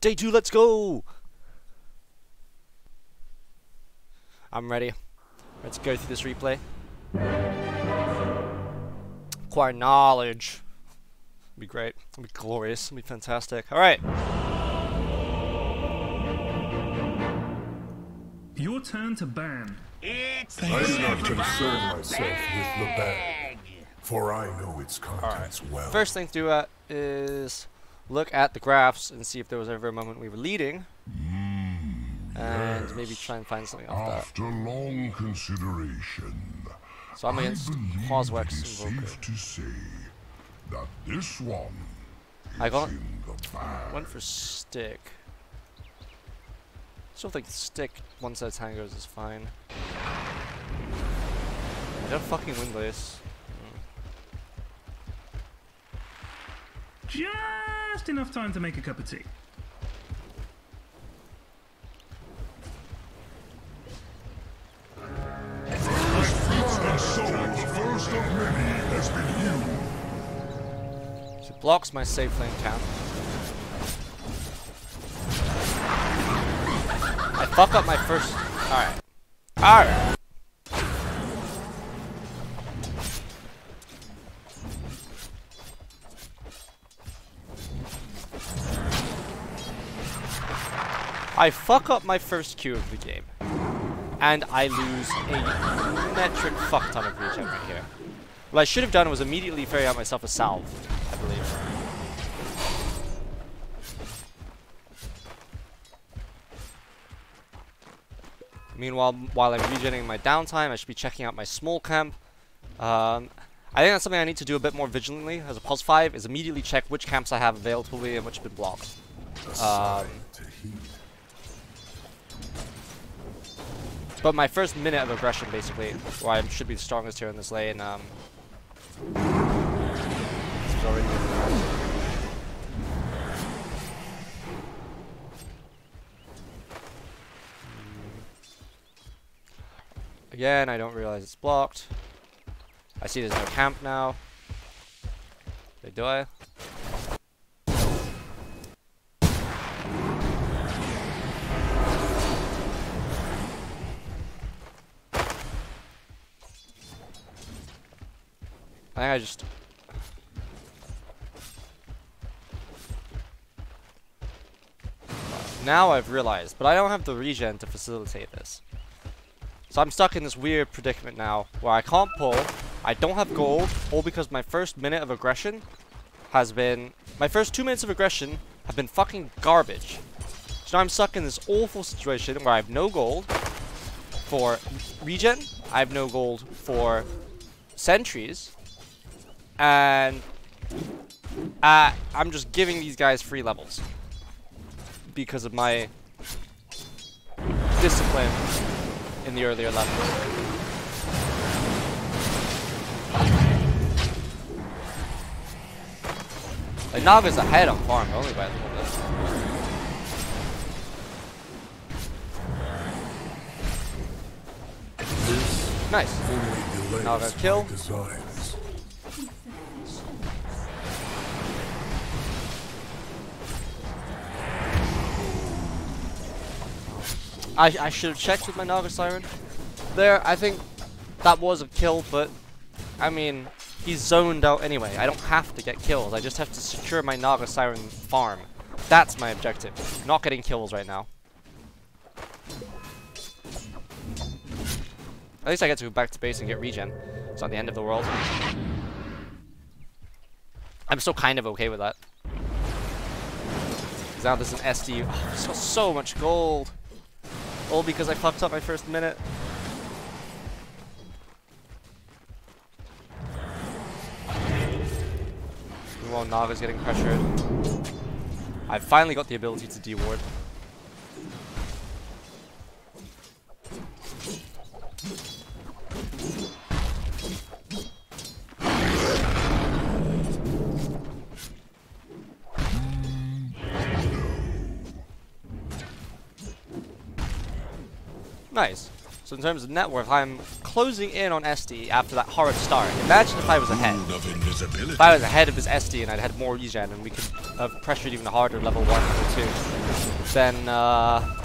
Day two, let's go! I'm ready. Let's go through this replay. Acquire knowledge. It'll be great. It'll be glorious. It'll be fantastic. Alright. Your turn to ban. I do not concern myself with the bag, for I know its contents well. First thing to do uh, is look at the graphs and see if there was ever a moment we were leading. and yes. maybe try and find something off that. After long consideration, So I'm against I believe it Hoswex Invoker. safe to say that this one is I got- in the bag. Went for stick. Still think stick one set of tangos is fine. I don't fucking win this. Hmm. Just enough time to make a cup of tea. It blocks my safe lane camp. I fuck up my first. Alright. Alright. I fuck up my first Q of the game. And I lose a metric fuck ton of regen right here. What I should have done was immediately ferry out myself a salve, I believe. Meanwhile, while I'm regenerating my downtime, I should be checking out my small camp. Um, I think that's something I need to do a bit more vigilantly as a pulse 5, is immediately check which camps I have available and which have been blocked. Um, But my first minute of aggression, basically, why I should be the strongest here in this lane, um, Again, I don't realize it's blocked. I see there's no camp now. Wait, do I? I just. Now I've realized, but I don't have the regen to facilitate this. So I'm stuck in this weird predicament now, where I can't pull, I don't have gold, all because my first minute of aggression has been... My first two minutes of aggression have been fucking garbage. So now I'm stuck in this awful situation where I have no gold for regen, I have no gold for sentries, and uh, I'm just giving these guys free levels because of my discipline in the earlier levels. Like Naga's ahead on farm only by a little bit. Nice. Naga kill. I, I should have checked with my Naga Siren. There, I think that was a kill, but I mean, he's zoned out anyway. I don't have to get kills. I just have to secure my Naga Siren farm. That's my objective. Not getting kills right now. At least I get to go back to base and get regen. It's not the end of the world. I'm still kind of okay with that. now there's an SD. Oh, so much gold. All because I fucked up my first minute. Meanwhile, Naga's getting pressured. I finally got the ability to deward. In terms of net worth, I'm closing in on SD after that horrid start. Imagine if I was ahead. Rule of invisibility. If I was ahead of his SD and I'd had more regen and we could have pressured even harder level 1 level 2, then, uh...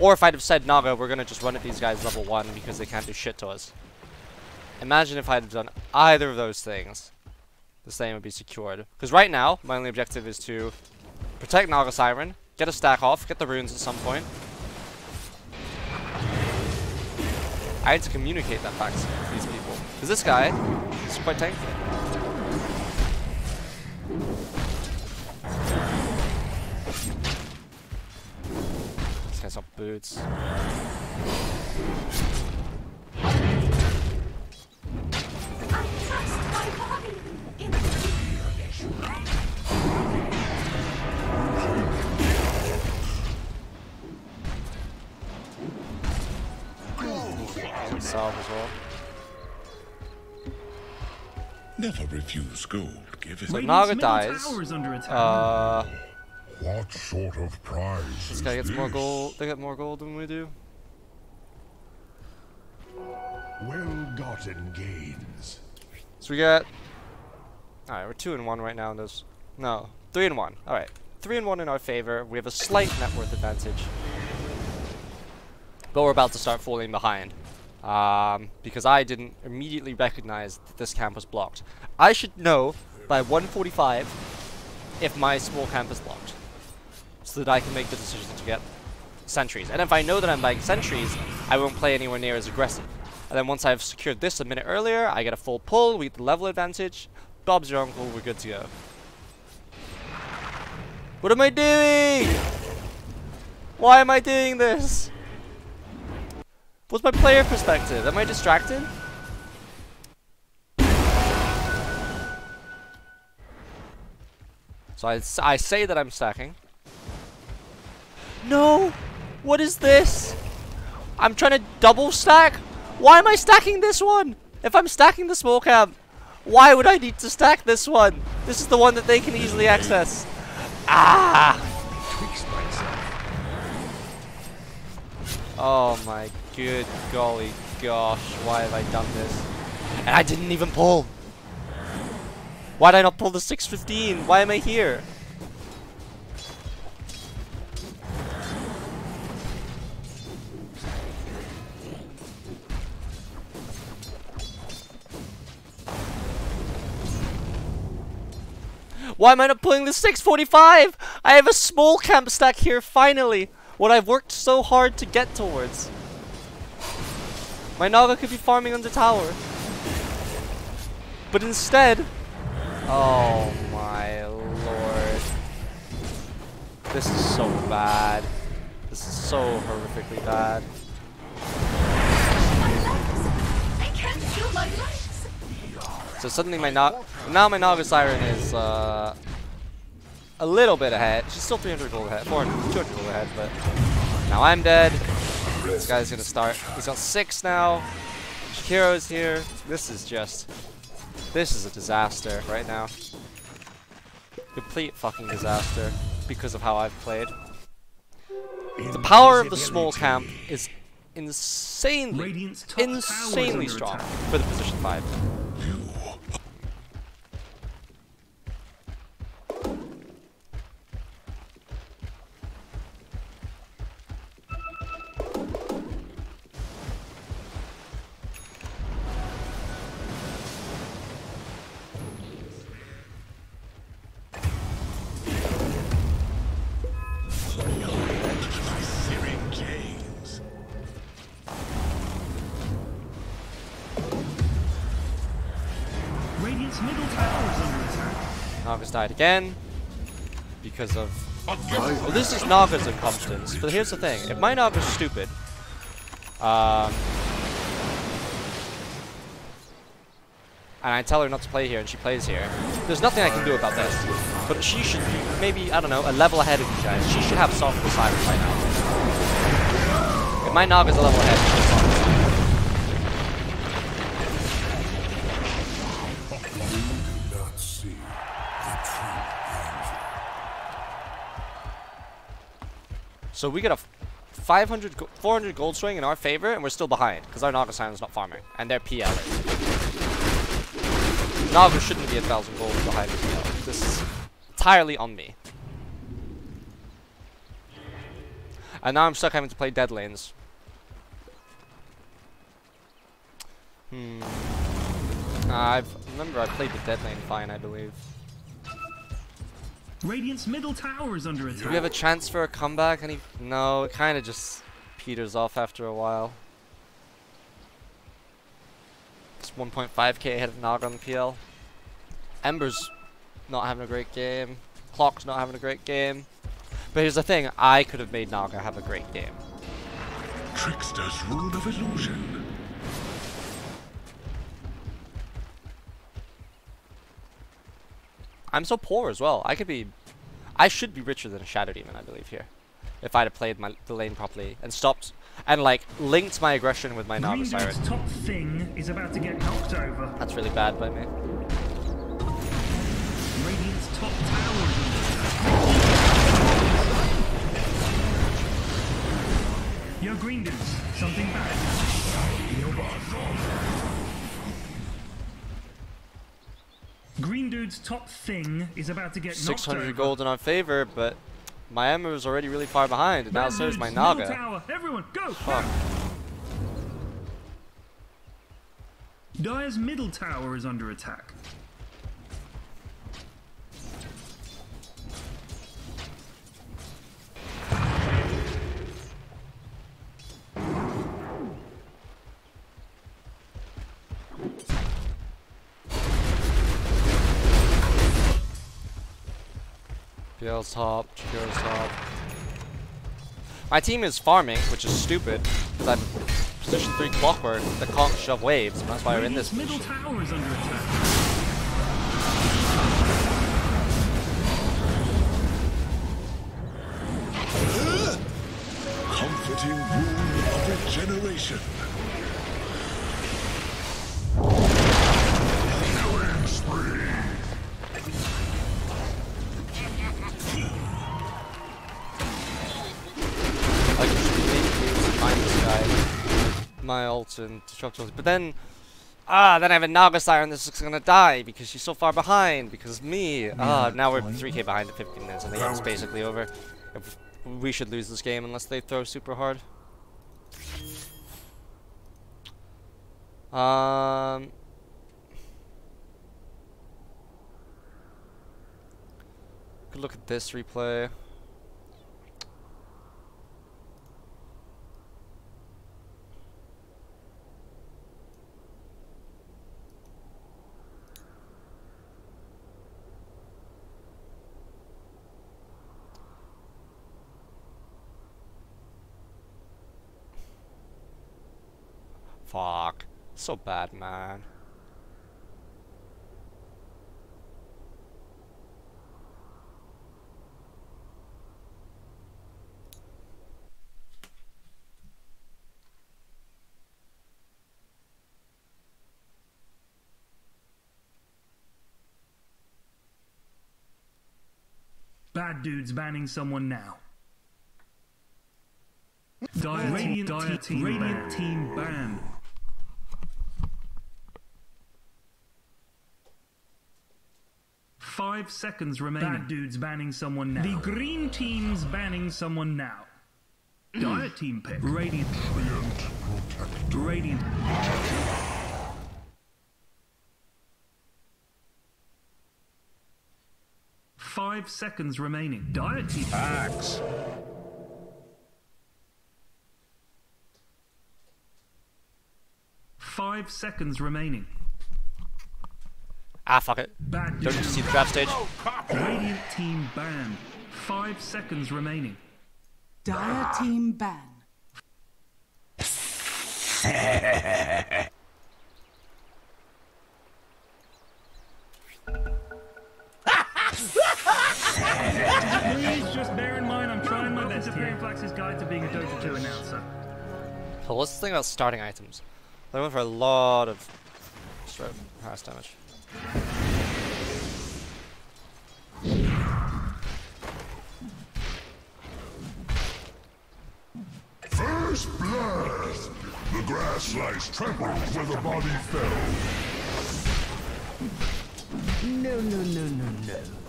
Or if I'd have said, Naga, we're gonna just run at these guys level 1 because they can't do shit to us. Imagine if I'd have done either of those things. The same would be secured. Because right now, my only objective is to protect Naga Siren, get a stack off, get the runes at some point. I had to communicate that fact to these people. Because this guy is quite tanky. This guy's got boots. Himself as well. Never refuse gold, give it. So Naga dies. under. Uh, What sort of prize this guy gets more gold. They get more gold than we do. Well-gotten gains. So we get. Alright, we're 2 and 1 right now in this. No, 3 and 1. Alright. 3 and 1 in our favor. We have a slight net worth advantage. But we're about to start falling behind. Um, because I didn't immediately recognize that this camp was blocked. I should know by 145 if my small camp is blocked. So that I can make the decision to get sentries. And if I know that I'm buying sentries, I won't play anywhere near as aggressive. And then once I've secured this a minute earlier, I get a full pull, we get the level advantage. Bob's your uncle, we're good to go. What am I doing? Why am I doing this? What's my player perspective? Am I distracted? So I, I say that I'm stacking. No! What is this? I'm trying to double stack? Why am I stacking this one? If I'm stacking the small camp, why would I need to stack this one? This is the one that they can easily access. Ah! Oh my good golly gosh, why have I done this? And I didn't even pull! Why did I not pull the 615? Why am I here? Why am I not pulling the 645? I have a small camp stack here finally. What I've worked so hard to get towards. My Naga could be farming on the tower. But instead... Oh my lord. This is so bad. This is so horrifically bad. So suddenly my Naga... Now my Naga Siren is uh, a little bit ahead. She's still 300 gold ahead. 400, 200 gold ahead, but... Now I'm dead. This guy's gonna start. He's got six now. Jakiro's here. This is just... This is a disaster right now. Complete fucking disaster because of how I've played. The power of the small camp is insanely, Radiant's top tower is insanely strong for the position 5. Died again because of. Well, this is Naga's incompetence. But here's the thing: if my Naga's stupid, um, and I tell her not to play here, and she plays here, there's nothing I can do about this. But she should be maybe I don't know a level ahead of you guys. She should have soft Siren by now. If my Naga's a level ahead, So we get a 500, 400 gold swing in our favor, and we're still behind because our Naga is not farming, and they're PL. Naga shouldn't be a thousand gold behind the PL. This is entirely on me. And now I'm stuck having to play dead lanes. Hmm. I've remember I played the dead lane fine, I believe. Radiant's middle tower is under Do attack. we have a chance for a comeback? Any? No, it kind of just peters off after a while. It's 1.5k ahead of Naga on the PL. Ember's not having a great game. Clock's not having a great game. But here's the thing, I could have made Naga have a great game. Trickster's rule of illusion. I'm so poor as well. I could be, I should be richer than a Shadow Demon, I believe here, if I'd have played my the lane properly and stopped and like linked my aggression with my Green Siren. Top thing is about to get knocked over. That's really bad by me. Radiant's top tower Green Dudes, something bad. Green Dude's top thing is about to get 600 over. gold in our favor, but my Emma is already really far behind, and now so is my Naga. Tower. Everyone, go! Fuck. Dire's middle tower is under attack. PL's top, Chikura's top. My team is farming, which is stupid, because I'm position 3 clockwork that can't shove waves, and that's why we're in this middle position. tower is under attack. Comforting rule of regeneration. And ult. But then, ah, then I have a Naga Siren that's just gonna die because she's so far behind. Because me, ah, now we're 3k behind at 15 minutes. I think it's basically over. If we should lose this game unless they throw super hard. Um. Could look at this replay. Fuck. So bad, man. Bad dudes banning someone now. Dire Radiant, Dire team, Radiant team banned. Five seconds remaining. Bad dudes banning someone now. The green team's banning someone now. Mm. Dire team pick. Radiant. Radiant. Five seconds remaining. Dire team. Axe. Five seconds remaining. Ah, fuck it. Bad Don't you dudes. see the draft stage? Radiant team ban. Five seconds remaining. Dire team ban. Please just bear in mind I'm trying my best. Welcome to Flax's Guide to Being a Dota 2 Announcer. So what's the thing about starting items? They went for a lot of sort of harass damage. First blood! The grass lies trampled where the body fell. No, no, no, no, no.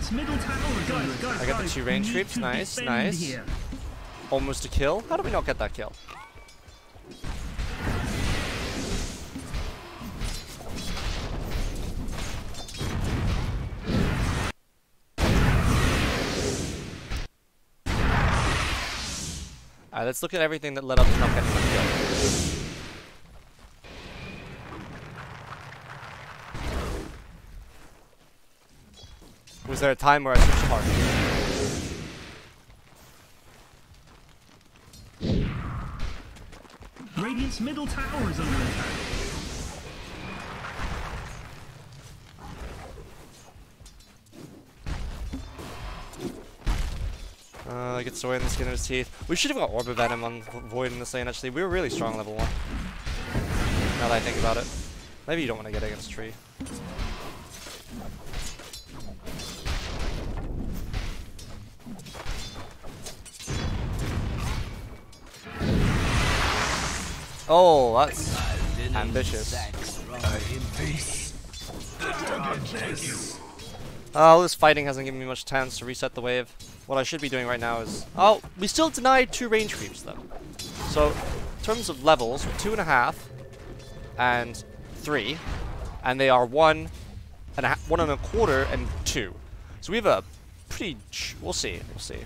Radiant's middle tower is under. I got the two range creeps, nice, nice. here. Almost a kill. How do we not get that kill? Alright, let's look at everything that led up to not getting that kill. Was there a time where I switched target? Radiant's middle tower is under attack. Uh, gets away in the skin of his teeth. We should have got Orb of Venom on Void in this lane, actually. We were really strong level 1. Now that I think about it. Maybe you don't want to get against Tree. Oh, that's ambitious. Oh, this fighting hasn't given me much chance to reset the wave. What I should be doing right now is... Oh, we still denied two range creeps, though. So, in terms of levels, we're two and a half and three. And they are one and a, one and a quarter and two. So we have a pretty... We'll see. We'll see.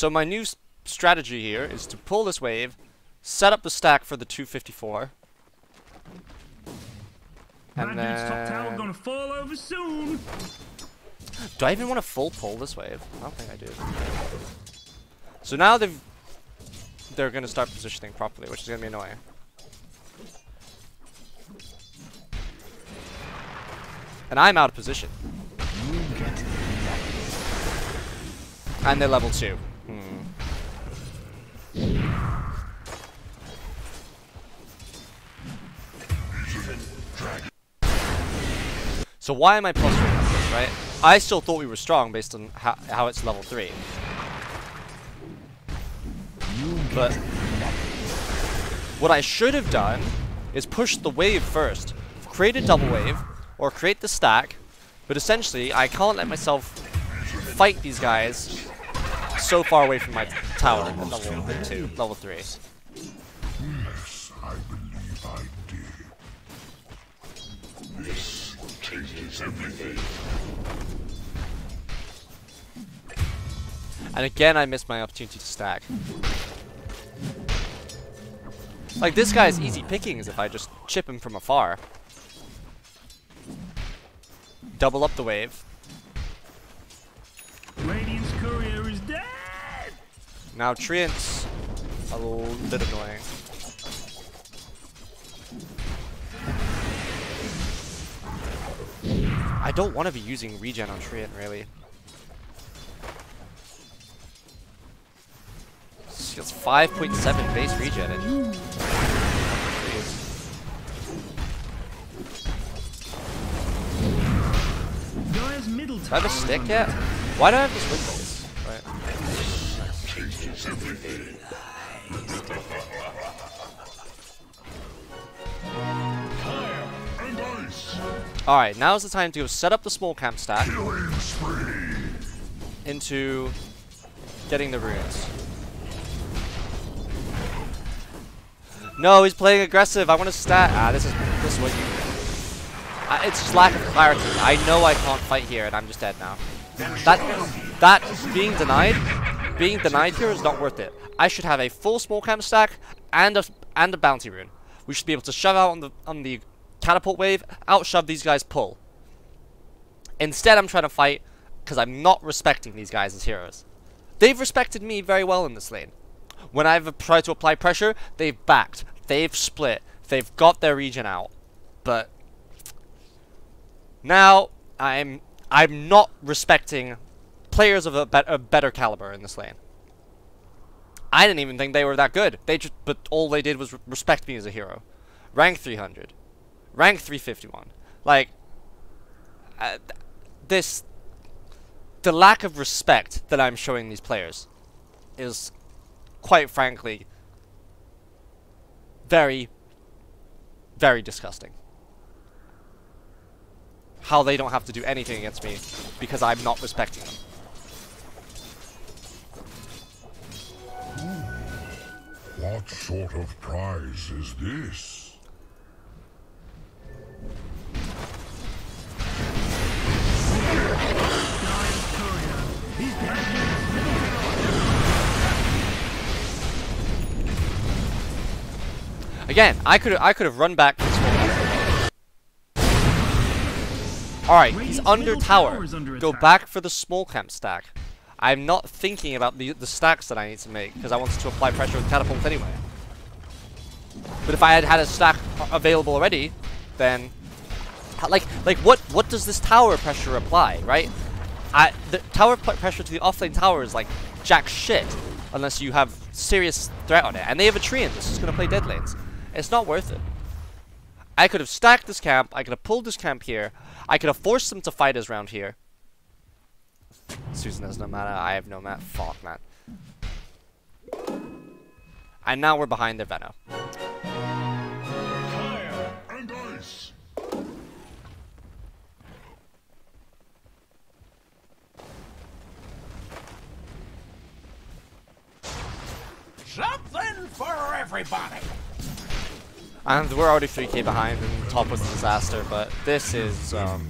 So my new strategy here is to pull this wave, set up the stack for the 254, and dude's top tower then... gonna fall over soon. Do I even want to full pull this wave? I don't think I do. So now they've they're gonna start positioning properly, which is gonna be annoying. And I'm out of position. And they're level two. So why am I posturing like this, right? I still thought we were strong based on how, how it's level 3. But what I should have done is push the wave first. Create a double wave, or create the stack, but essentially I can't let myself fight these guys so far away from my tower level 2, level 3. Everything. And again, I missed my opportunity to stack. Like, this guy's easy pickings if I just chip him from afar. Double up the wave. Radiant's courier is dead. Now, Treant's a little bit annoying. I don't want to be using regen on Treant, really. She gets 5.7 base regen. and- Do I have a stick yet? Why do I have this base? Right. Alright, now is the time to set up the small camp stack into getting the runes. No, he's playing aggressive. I want to stat. Ah, this is this is what you. Uh, it's just lack of clarity. I know I can't fight here, and I'm just dead now. That that being denied, being denied here is not worth it. I should have a full small camp stack and a and a bounty rune. We should be able to shove out on the on the catapult wave, out shove these guys pull. Instead, I'm trying to fight because I'm not respecting these guys as heroes. They've respected me very well in this lane. When I've tried to apply pressure, they've backed, they've split, they've got their regen out. But now I'm I'm not respecting players of a, bet a better caliber in this lane. I didn't even think they were that good. They just, but all they did was re- respect me as a hero. Rank 300, rank 351. Like, uh, this, the lack of respect that I'm showing these players is, quite frankly, very, very disgusting. How they don't have to do anything against me because I'm not respecting them. What sort of prize is this? Again, I could I could have run back to the small camp. Alright, he's under tower. tower is under Go back for the small camp stack. I'm not thinking about the the stacks that I need to make because I wanted to apply pressure with catapult anyway. But if I had had a stack available already, then like like what what does this tower pressure apply, right? I the tower pressure to the offlane tower is like jack shit unless you have serious threat on it. And they have a tree in this is gonna play dead lanes. It's not worth it. I could have stacked this camp, I could have pulled this camp here, I could have forced them to fight us round here. Susan has no mana, I have no mana. Fuck man. And now we're behind their Venom. And we're already 3k behind and top was a disaster, but this is um,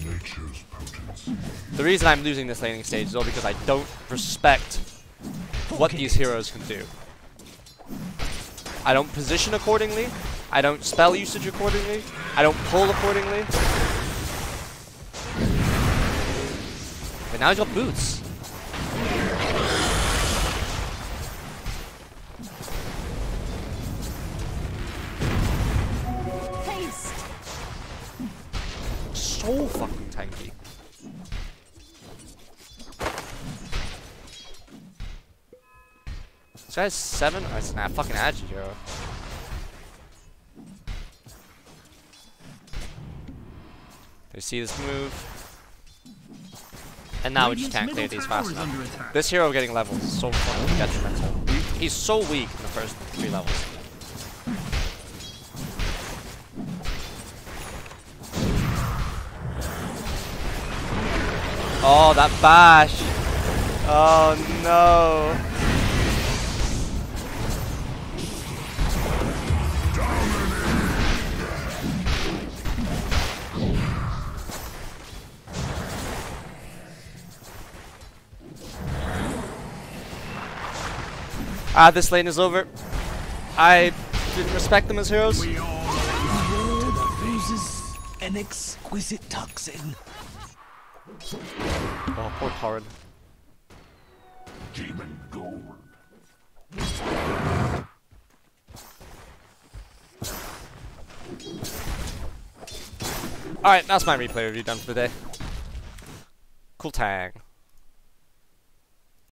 the reason I'm losing this laning stage is all because I don't respect what these heroes can do. I don't position accordingly, I don't spell usage accordingly, I don't pull accordingly. But now he's got boots. So fucking tanky. This guy's seven? Oh, it's not fucking Agi hero. They see this move. And now we just can't clear these fast enough. This hero getting levels is so fucking detrimental. He's so weak in the first three levels. Oh, that bash! Oh no! Ah, this lane is over. I didn't respect them as heroes. An exquisite toxin. Oh, poor Torrid. Demon gold. Alright, that's my replay review done for the day. Cool tang.